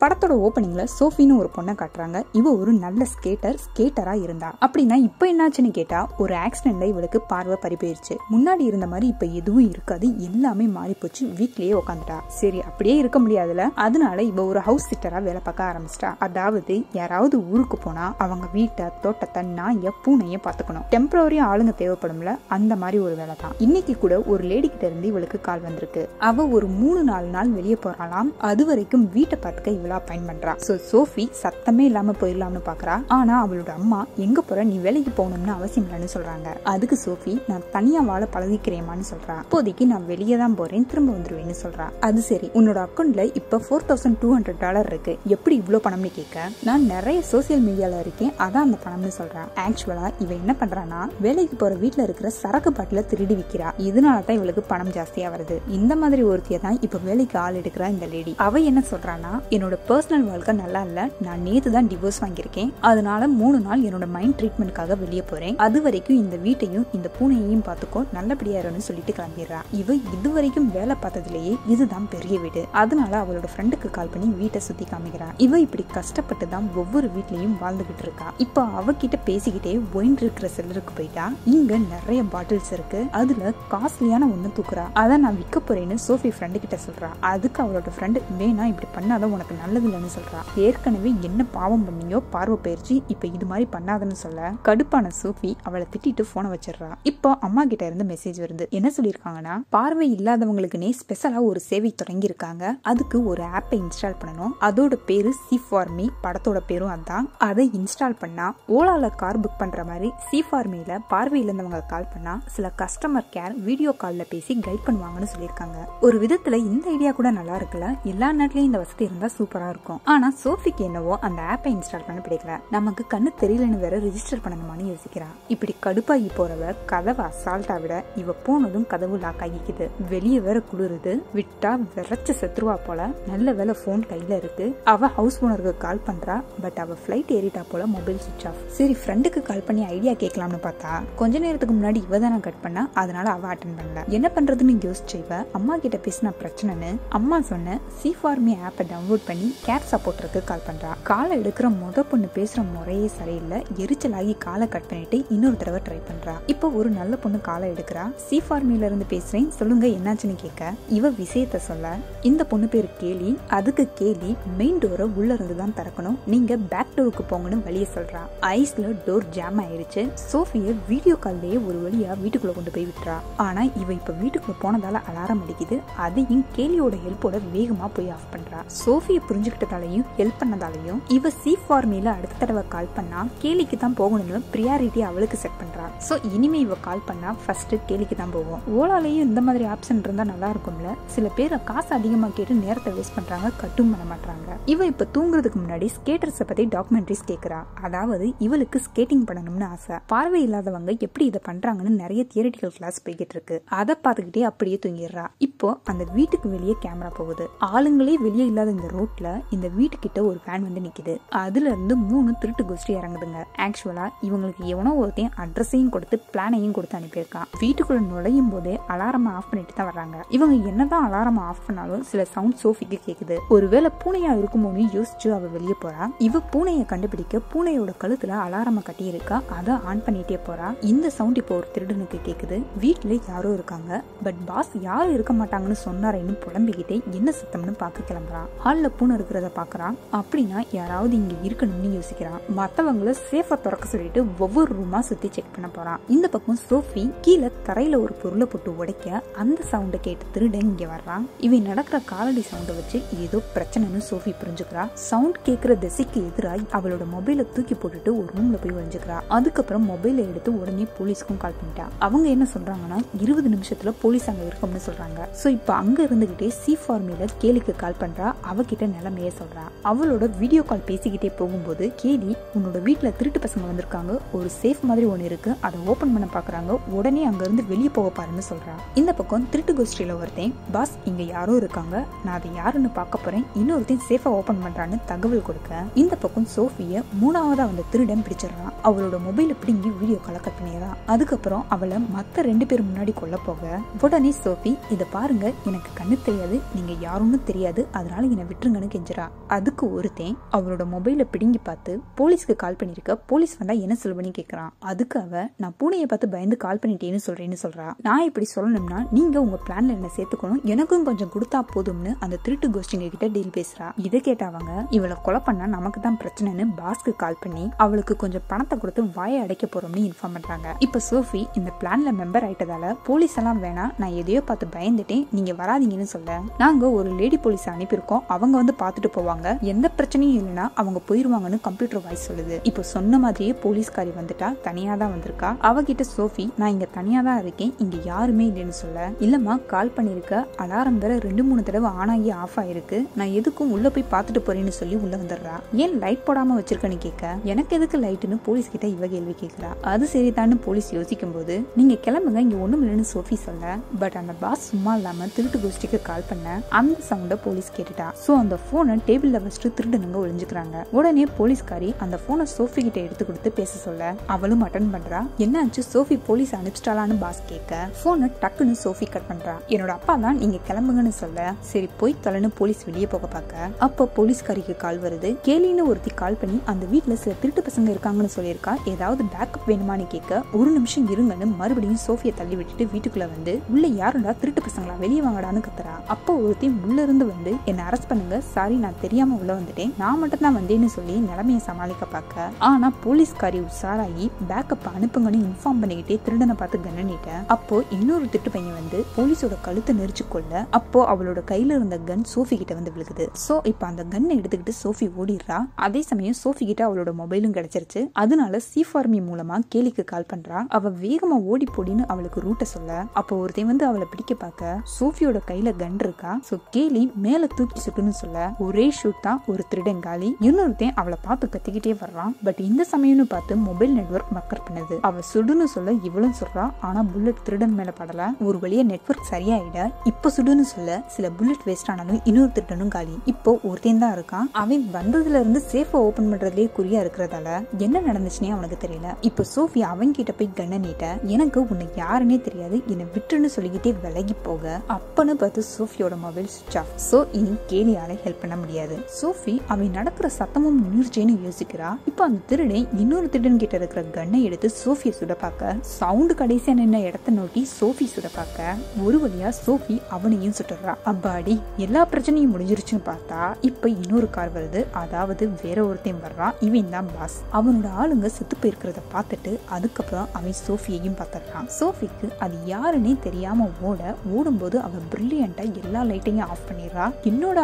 படத்தோட ஓப்பனிங்ல சோஃபின்னு ஒரு பொண்ணை காட்டுறாங்க. இவ ஒரு நல்ல ஸ்கேட்டர் ஸ்கேட்டரா இருந்தா. அப்படின்னா இப்ப என்னாச்சுன்னு கேட்டா ஒரு ஆக்சிடென்ட்ல இவளுக்கு பார்வை பறி போயிருச்சு முன்னாடி இருந்த மாதிரி இப்ப எதுவும் இருக்காது. எல்லாமே மாறி போச்சு வீட்லயே உட்காந்துட்டா சரி அப்படியே இருக்க முடியாதுல அதனால இவ ஒரு ஹவுஸ் சிட்டரா வேலை பார்க்க ஆரம்பிச்சிட்டா. அதாவது யாராவது ஊருக்கு போனா அவங்க வீட்டை தோட்டத்தை நாய பூனைய பாத்துக்கணும் டெம்பரரி ஆளுங்க தேவைப்படும்ல. அந்த மாதிரி ஒரு வேலை தான். இன்னைக்கு கூட ஒரு லேடி கிட்ட இருந்து இவளுக்கு கால் வந்திருக்கு. அவ ஒரு மூணு நாலு நாள் வெளியே போறாளாம். அது வரைக்கும் வீட்டை பார்த்துக்க இவளா பயன் பண்றா. சோ சோஃபி சத்தமே இல்லாம போயிடலாம்னு பாக்குறா. ஆனா அவளோட அம்மா எங்க போற? நீ வேலைக்கு போகணும்னு அவசியம் இல்லைன்னு சொல்றாங்க. அதுக்கு சோஃபி நான் தனியா வாழ பழகிக்கிறேமான்னு சொல்றா. இப்போதைக்கு நான் வெளியே தான் போறேன். திரும்ப வந்துருவேன்னு சொல்றா. அது சரி. உன்னோட அக்கௌண்ட்ல இப்ப four thousand two hundred dollar இருக்கு. எப்படி இவ்வளவு பணம்னு கேட்க? நான் நிறைய சோசியல் மீடியால இருக்கேன். அதான் அந்த பணம்னு சொல்றேன் ஆக்சுவலா இவ என்ன பண்றானா வேலைக்கு போற வீட்டுல இருக்கிற சரக்கு பாட்டில திருடி விக்கிறா. இதனால தான் இவளுக்கு பணம் ஜாஸ்தியா வருது. இந்த மாதிரி ஒருத்திய தான் இப்ப வேலைக்கு ஆள் எடுக்கிறா இந்த லேடி அவ என்ன சொல்றானா என்னோட பர்சனல் வாழ்க்கை நல்லா இல்லை. நான் நேற்று தான் டிவோர்ஸ் வாங்கியிருக்கேன். அதனால மூணு நாள் என்னோட மைண்ட் ட்ரீட்மெண்ட்காக வெளியே போறேன். அது வரைக்கும் இந்த வீட்டையும் இந்த பூனையையும் பார்த்துக்கோ. நல்லபடியா இருன்னு சொல்லிட்டு கிளம்பிடுறா. இவ இது வரைக்கும் வேலை பார்த்ததுலயே இதுதான் பெரிய வீடு. அதனால அவளோட ஃப்ரெண்டுக்கு கால் பண்ணி வீட்டை சுத்தி காமிக்கிறா. இவ இப்படி கஷ்டப்பட்டு தான் ஒவ்வொரு வீட்லயும் வாழ்ந்துகிட்டு இருக்கா. இப்போ அவகிட்ட பேசிக்கிட்டே ஒயின் இருக்கிற செல்லருக்கு போயிட்டா. இங்க நிறைய பாட்டில்ஸ் இருக்கு. அதுல காஸ்ட்லியான ஒண்ணு தூக்குறா. அதை நான் விற்க போறேன்னு சோஃபி ஃப்ரெண்டு கிட்ட சொல்றா. அதுக்கு அவளோட ஃப்ரெண்டு வேணா இப்படி பண்ணாதான் உனக்கு நல்லது இல்லைன்னு சொல்றா. ஏற்கனவே என்ன பாவம் பண்ணியோ பார்வை பயிற்சி இப்ப இது மாதிரி பண்ணாதன்னு சொல்ல கடுப்பான சோஃபி அவளை திட்டிட்டு ஃபோனை வச்சிடுறா. இப்போ அம்மா கிட்ட இருந்து மெசேஜ் வருது. என்ன சொல்லியிருக்காங்கன்னா பார்வை இல்லாதவங்களுக்குனே ஸ்பெஷலா ஒரு சேவை தொடங்கி இருக்காங்க அதுக்கு ஒரு ஆப்பை இன்ஸ்டால் பண்ணணும். அதோட பேரு சி ஃபார் மீ படத்தோட பேரும் அதான். அதை இன்ஸ்டால் பண்ணா ஓலால கார் புக் பண்ற மாதிரி சி ஃபார் மீல பார்வை இல்லாதவங்க கால் பண்ணா சில கஸ்டமர் கேர் வீடியோ கால்ல பேசி கைட் பண்ணுவாங்கன்னு சொல்லியிருக்காங்க. ஒரு விதத்துல இந்த ஐடியா கூட நல்லா இருக்குல்ல? எல்லா நாட்டிலயும் இந்த வசதி இருந்தா சூப்பர் சூப்பராக இருக்கும். ஆனால் சோஃபிக்கு என்னவோ அந்த ஆப்பை இன்ஸ்டால் பண்ண பிடிக்கல. நமக்கு கண்ணு தெரியலன்னு வேற ரிஜிஸ்டர் பண்ணணுமான்னு யோசிக்கிறா. இப்படி கடுப்பாகி போறவ கதவை அசால்ட்டா விட இவ போனதும் கதவு லாக் ஆகிக்குது. வெளியே வேற குளிருது. விட்டா விரைச்சு செத்துருவா போல நல்ல வேலை போன் கையில இருக்கு. அவ ஹவுஸ் ஓனருக்கு கால் பண்றா. பட் அவ ஃபிளைட் ஏறிட்டா போல மொபைல் சுவிச் ஆஃப் சரி ஃப்ரெண்டுக்கு கால் பண்ணி ஐடியா கேட்கலாம்னு பார்த்தா கொஞ்ச நேரத்துக்கு முன்னாடி இவ தானே கட் பண்ணா அதனால அவ அட்டன் பண்ணல. என்ன பண்றதுன்னு யோசிச்ச இவ அம்மா கிட்ட பேசின பிரச்சனைன்னு அம்மா சொன்ன சி ஃபார்மி ஆப்பை டவுன்லோட் பண்ணி கேட் சப்போர்ட்டருக்கு கால் பண்ணுறா காலை எடுக்கிற முத பொண்ணு பேசுகிற முறையே சரியில்லை. எரிச்சலாகி காலை கட் பண்ணிட்டு இன்னொரு தடவை ட்ரை பண்ணுறா இப்போ ஒரு நல்ல பொண்ணு காலை எடுக்கிறா. சி ஃபார்மில இருந்து பேசுகிறேன் சொல்லுங்க என்னாச்சுன்னு கேட்க. இவ விஷயத்த சொல்ல இந்த பொண்ணு பேர் கேலி. அதுக்கு கேலி மெயின் டோரை உள்ள இருந்து தான் திறக்கணும். நீங்க பேக் டோருக்கு போங்கன்னு வழியை சொல்றா. ஐஸ்ல டோர் ஜாம் ஆயிருச்சு. சோஃபிய வீடியோ கால்லேயே ஒரு வழியா வீட்டுக்குள்ள கொண்டு போய் விட்டுறா. ஆனா இவ இப்ப வீட்டுக்குள்ள போனதால அலாரம் அடிக்குது. அதையும் கேலியோட ஹெல்ப்போட வேகமா போய் ஆஃப் பண்றா. சோஃபியை புரிஞ்சுக்கிட்டதாலையும் ஹெல்ப் பண்ணதாலையும் இவ சி ஃபார்மில அடுத்த தடவை கால் பண்ணா கேலிக்கு தான் போகணும்னு ப்ரியாரிட்டி அவளுக்கு செட் பண்றா. சோ இனிமே இவ கால் பண்ணா ஃபர்ஸ்ட் கேலிக்கு தான் போவோம். ஓலாலையும் இந்த மாதிரி ஆப்ஷன் இருந்தா நல்லா இருக்கும்ல? சில பேர் காசு அதிகமா கேட்டு நேரத்தை வேஸ்ட் பண்றாங்க கட்டும் பண்ண மாட்டாங்க இவ இப்ப தூங்குறதுக்கு முன்னாடி ஸ்கேட்டர்ஸை பத்தி டாக்குமெண்ட்ரிஸ் கேக்குறா. அதாவது இவளுக்கு ஸ்கேட்டிங் பண்ணணும்னு ஆசை. பார்வை இல்லாதவங்க எப்படி இதை பண்றாங்கன்னு நிறைய தியரட்டிக்கல் கிளாஸ் போய்கிட்டு இருக்கு. அதை பார்த்துக்கிட்டே அப்படியே தூங்கிடுறா. இப்போ அந்த வீட்டுக்கு வெளியே கேமரா போகுது. ஆளுங்களே வெளியே இல்லாத இந்த ரோட்ல இந்த வீட்டுக்கிட்ட ஒரு வேன் வந்து நிக்குது. அதுல இருந்து மூணு திருட்டு கோஷ்டி இறங்குதுங்க. ஆக்சுவலா இவங்களுக்கு எவனோ ஒருத்தையும் அட்ரஸையும் கொடுத்து பிளானையும் கொடுத்து அனுப்பியிருக்கான். வீட்டுக்குள்ள நுழையும் போதே அலாரம் ஆஃப் பண்ணிட்டு தான் வர்றாங்க. இவங்க என்னதான் அலாரம் ஆஃப் பண்ணாலும் சில சவுண்ட் சோஃபிக்கு கேக்குது. ஒருவேளை பூனையா இருக்குமோன்னு யோசிச்சு அவ வெளியே போறா? இவ பூனையை கண்டுபிடிக்க பூனையோட கழுத்துல அலாரம் கட்டி இருக்கா அதை ஆன் பண்ணிட்டே போறா? இந்த சவுண்ட் இப்போ ஒரு திருடனுக்கு கேக்குது. வீட்டுல யாரோ இருக்காங்க. பட் பாஸ் யாரும் இருக்க மாட்டாங்கன்னு சொன்னாரேன்னு புலம்பிக்கிட்டே என்ன சத்தம்னு பார்க்க கிளம்புறான் ஹால்ல பூனை இருக்கிறத பாக்குறான் அப்படின்னா யாராவது இங்க இருக்கணும்னு யோசிக்கிறான் மற்றவங்கள சேஃபா திறக்க சொல்லிட்டு ஒவ்வொரு ரூமா சுற்றி செக் பண்ண போறான் இந்த பக்கம் சோஃபி கீழே தரையில ஒரு பொருளை போட்டு உடைக்க அந்த சவுண்டை கேட்டு திருடன் இங்க வர்றான் இவன் நடக்கிற காலடி சவுண்டை வச்சு ஏதோ பிரச்சனைன்னு சோஃபி புரிஞ்சுக்கிறா. சவுண்ட் கேட்குற திசைக்கு எதிராக அவளோட மொபைலை தூக்கி போட்டுட்டு ஒரு ரூமில் போய் ஒழிஞ்சுக்கிறா அதுக்கப்புறம் மொபைலை எடுத்து உடனே போலீஸ்க்கும் கால் பண்ணிட்டா. அவங்க என்ன சொல்கிறாங்கன்னா இருபது நிமிஷத்தில் போலீஸ் அங்கே இருக்கும்னு சொல்கிறாங்க ஸோ இப்போ அங்கே இருந்துக்கிட்டே சி ஃபார்மியில் கேலிக்கு கால் பண்ணுறா அவகிட்ட நிலைமைய சொல்கிறான் அவளோட வீடியோ கால் பேசிக்கிட்டே போகும்போது கேலி உன்னோட வீட்டில் திருட்டு பசங்க வந்திருக்காங்க. ஒரு சேஃப் மாதிரி ஒன்று இருக்கு. அதை ஓபன் பண்ண பாக்குறாங்க. உடனே அங்க இருந்து வெளியே போக பாருன்னு சொல்கிறான் இந்த பக்கம் திருட்டு கோஷ்டியில ஒருத்தன் பாஸ் இங்க யாரோ இருக்காங்க. நான் அதை யாருன்னு பார்க்க போறேன். இன்னொருத்தையும் சேஃபாக ஓபன் பண்ணுறான்னு தகவல் கொடுக்க. இந்த பக்கம் சோஃபியை மூணாவதாக வந்த திருடன் பிடிச்சிடறான் அவளோட மொபைல பிடுங்கி வீடியோ கால கட் பண்ணிடுறான் அதுக்கப்புறம் அவளை மத்த ரெண்டு பேர் முன்னாடி கொல்ல போக. உடனே சோஃபி இதை பாருங்க. எனக்கு கண்ணு தெரியாது. நீங்க யாருன்னு தெரியாது. அதனால என்னை விட்டுருங்கன்னு விடுங்கன்னு கெஞ்சுறா. அதுக்கு ஒருத்தன் அவளோட மொபைலை பிடுங்கி பார்த்து போலீஸ்க்கு கால் பண்ணியிருக்க போலீஸ் வந்தா என்ன சொல்லுவேன்னு கேட்கறான் அதுக்கு அவ நான் பூனையை பார்த்து பயந்து கால் பண்ணிட்டேன்னு சொல்றேன்னு சொல்றா. நான் இப்படி சொல்லணும்னா நீங்க உங்க பிளான்ல என்ன சேர்த்துக்கணும்? எனக்கும் கொஞ்சம் கொடுத்தா போதும்னு அந்த திருட்டு கோஷ்டிங்க கிட்ட டீல் பேசுறா. இதை கேட்டவங்க இவளை கொலை பண்ணா நமக்கு தான் பிரச்சனைன்னு பாஸ்க்கு கால் பண்ணி அவளுக்கு கொஞ்சம் பணத்தை கொடுத்து வாயை அடைக்க போறோம்னு இன்ஃபார்ம் பண்றாங்க. இப்ப சோஃபி இந்த பிளான்ல மெம்பர் ஆயிட்டதால போலீஸ் எல்லாம் வேணாம். நான் எதையோ பார்த்து பயந்துட்டேன். நீங்க வராதீங்கன்னு சொல்ல. நாங்க ஒரு லேடி போலீஸ் அனுப்பியிருக்கோம். அவங்க வந்து பார்த்துட்டு போவாங்க. எந்த பிரச்சனையும் இல்லைன்னா அவங்க போயிருவாங்கன்னு கம்ப்யூட்டர் வாய்ஸ் சொல்லுது. இப்போ சொன்ன மாதிரியே போலீஸ்காரி வந்துட்டா தனியா தான் வந்திருக்கா? அவகிட்ட சோஃபி நான் இங்க தனியா தான் இருக்கேன். இங்க யாருமே இல்லைன்னு சொல்ல. இல்லம்மா கால் பண்ணிருக்க. அலாரம் வேற ரெண்டு மூணு தடவை ஆன் ஆகி ஆஃப் ஆயிருக்கு. நான் எதுக்கும் உள்ள போய் பார்த்துட்டு போறேன்னு சொல்லி உள்ள வந்துடுறா. ஏன் லைட் போடாம வச்சிருக்கேன்னு கேட்க? எனக்கு எதுக்கு லைட்டுன்னு போலீஸ் கிட்ட இவ கேள்வி கேட்கிறா. அது சரிதான்னு போலீஸ் யோசிக்கும் போது நீங்க கிளம்புங்க. இங்க ஒண்ணும் இல்லைன்னு சோஃபி சொல்ல. பட் அந்த பாஸ் சும்மா இல்லாம திருட்டு கோஷ்டிக்கு கால் பண்ண. அந்த சவுண்ட போலீஸ் கேட்டுட்டா. சோ அந்த ஃபோனை டேபிளில் வச்சுட்டு திருடனுங்க ஒளிஞ்சுக்கிறாங்க. உடனே போலீஸ்காரி அந்த ஃபோனை சோஃபி கிட்ட எடுத்து கொடுத்து பேச சொல்ல அவளும் அட்டன் பண்றா? என்னாச்சு? சோஃபி போலீஸ் அனுப்பிச்சிட்டாலான்னு பாஸ் கேட்க ஃபோனை டக்குன்னு சோஃபி கட் பண்றா. என்னோட அப்பா தான் நீங்க கிளம்புங்கன்னு சொல்ல சரி போய் தொலைன்னு போலீஸ் வெளியே போக பார்க்க அப்போ போலீஸ்காரிக்கு கால் வருது. கேலின்னு ஒருத்தி கால் பண்ணி அந்த வீட்டுல சில திருட்டு பசங்க இருக்காங்கன்னு சொல்லியிருக்கா? ஏதாவது பேக்கப் வேணுமான்னு கேட்க ஒரு நிமிஷம் இருங்கன்னு மறுபடியும் சோஃபியை தள்ளி விட்டுட்டு வீட்டுக்குள்ள வந்து உள்ள யாருடா திருட்டு பசங்களா? வெளியே வாங்கடான்னு கத்துறா. அப்போ ஒருத்தி உள்ள இருந்து வந்து என்ன அரெஸ்ட் பண்ணுங்க சாரி நான் தெரியாம உள்ள வந்துட்டேன். நான் மட்டும் தான் வந்தேன்னு சொல்லி நிலைமையை சமாளிக்க பார்க்க. ஆனா போலீஸ்காரி உஷாராகி பேக்கப் அனுப்புங்கன்னு இன்ஃபார்ம் பண்ணிக்கிட்டே திருடனை பார்த்து கண்ணனிட்டேன் அப்போ இன்னொரு திட்டு பையன் வந்து போலீஸோட கழுத்தை நெரிச்சு கொள்ள அப்போ அவளோட கையில இருந்த கன் சோஃபி கிட்ட வந்து விழுகுது. சோ இப்போ அந்த கன்னை எடுத்துக்கிட்டு சோஃபி ஓடிடுறா. அதே சமயம் சோஃபி கிட்ட அவளோட மொபைலும் கிடைச்சிருச்சு. அதனால சி ஃபார்மி e மூலமா கேலிக்கு கால் பண்றா. அவ வேகமா ஓடி போடின்னு அவளுக்கு ரூட்டை சொல்ல. அப்போ ஒருத்தையும் வந்து அவளை பிடிக்க பார்க்க சோஃபியோட கையில கன் இருக்கா? சோ கேலி மேல தூக்கி சுட்டுன்னு சொல்ல. ஒரே ஷூட் தான் ஒரு திருடன் காலி இன்னொருத்தன் அவளை பார்த்து கத்திக்கிட்டே வர்றான். பட் இந்த சமயம்னு பார்த்து மொபைல் நெட்வொர்க் மக்கர் பண்ணுது. அவ சுடுன்னு சொல்ல இவளும் சொல்றா ஆனா புல்லட் திருடன் மேல படல. ஒரு வழியா நெட்வொர்க் சரியாயிட இப்ப சுடுன்னு சொல்ல சில புல்லட் வேஸ்ட் ஆனாலும் இன்னொரு திருடனும் காலி. இப்போ ஒருத்தன் தான் இருக்கான். அவன் வந்ததுல இருந்து சேஃபா ஓபன் பண்றதுலயே குறியா இருக்கிறதால என்ன நடந்துச்சுன்னே அவனுக்கு தெரியல. இப்போ சோஃபி அவன் கிட்ட போய் கண்ண நீட்ட எனக்கு உன்னை யாருன்னே தெரியாது என்னை விட்டுன்னு சொல்லிக்கிட்டே விலகி போக அப்பன்னு பார்த்து சோஃபியோட மொபைல் சுவிச் ஆஃப் சோ இனி கேலியால ஹெல்ப் பண்ண முடியாது. சோஃபி அவன் நடக்கிற சத்தமும் நின்றுச்சேன்னு யோசிக்கிறா. இப்போ அந்த திருடன் இன்னொரு திருடன் கிட்ட இருக்கிற கண்ணை எடுத்து சோஃபியை சுட பார்க்க சவுண்டு கடைசியா நின்ன இடத்த நோக்கி சோஃபி சுட பார்க்க ஒரு வழியா சோஃபி அவனையும் சுட்டுறா. அப்பாடி எல்லா பிரச்சனையும் முடிஞ்சிருச்சுன்னு பார்த்தா இப்போ இன்னொரு கார் வருது. அதாவது வேற ஒருத்தையும் வர்றான். இவன் தான் பாஸ் அவனோட ஆளுங்க செத்து போயிருக்கிறத பார்த்துட்டு அதுக்கப்புறம் அவன் சோஃபியையும் பார்த்துடுறான். சோஃபிக்கு அது யாருன்னே தெரியாம ஓட ஓடும்போது அவன் பிரில்லியண்டா எல்லா லைட்டையும் ஆஃப் பண்ணிடுறா. என்னோட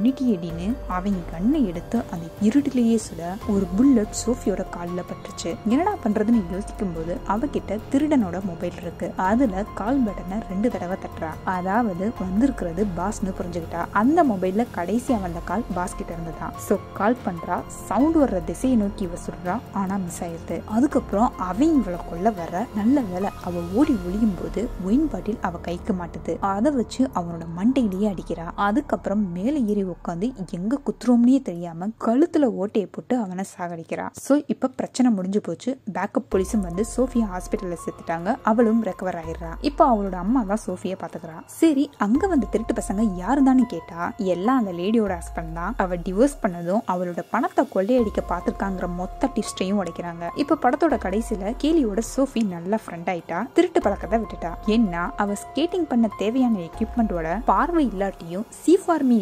ஆளுங்களையே கொன்னிட்டியடின்னு அவன் கண்ணை எடுத்து அந்த இருட்டிலேயே சுட ஒரு புல்லட் சோஃபியோட காலில் பட்டுச்சு. என்னடா பண்றதுன்னு யோசிக்கும் போது அவகிட்ட திருடனோட மொபைல் இருக்கு. அதுல கால் பட்டனை ரெண்டு தடவை தட்டுறா. அதாவது வந்திருக்கிறது பாஸ்னு புரிஞ்சுக்கிட்டா. அந்த மொபைல்ல கடைசியா வந்த கால் பாஸ் கிட்ட இருந்துதான். சோ கால் பண்றா. சவுண்ட் வர்ற திசையை நோக்கி இவ சொல்றா ஆனா மிஸ் ஆயிருது அதுக்கப்புறம் அவன் இவளை கொல்ல வர நல்ல வேலை அவ ஓடி ஒளியும் போது ஒயின் பாட்டில் அவ கைக்கு மாட்டுது. அதை வச்சு அவனோட மண்டையிலேயே அடிக்கிறா. அதுக்கப்புறம் மேலே ஏறி உட்காந்து எங்க குத்துறோம்னே தெரியாம கழுத்துல ஓட்டையை போட்டு அவனை சாகடிக்கிறான். சோ இப்ப பிரச்சனை முடிஞ்சு போச்சு. பேக்கப் போலீஸும் வந்து சோஃபியா ஹாஸ்பிட்டல்ல சேர்த்துட்டாங்க. அவளும் ரெக்கவர் ஆயிடுறா. இப்போ அவளோட அம்மா தான் சோஃபியா பாத்துக்கிறா சரி அங்க வந்த திருட்டு பசங்க யாருதான்னு கேட்டா எல்லாம் அந்த லேடியோட ஹஸ்பண்ட் தான். அவ டிவோர்ஸ் பண்ணதும் அவளோட பணத்தை கொள்ளையடிக்க பாத்துருக்காங்கிற மொத்த டிஸ்டையும் உடைக்கிறாங்க. இப்ப படத்தோட கடைசியில கேலியோட சோஃபி நல்ல ஃப்ரெண்ட் ஆயிட்டா திருட்டு பழக்கத்தை விட்டுட்டா. ஏன்னா அவ ஸ்கேட்டிங் பண்ண தேவையான எக்யூப்மெண்டோட பார்வை இல்லாட்டியும் சி ஃபார்மி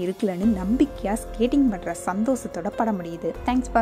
நம்பிக்கையாக நம்பிக்கையா ஸ்கேட்டிங் பண்ற சந்தோஷத்தோட பட முடியுது. தேங்க்ஸ்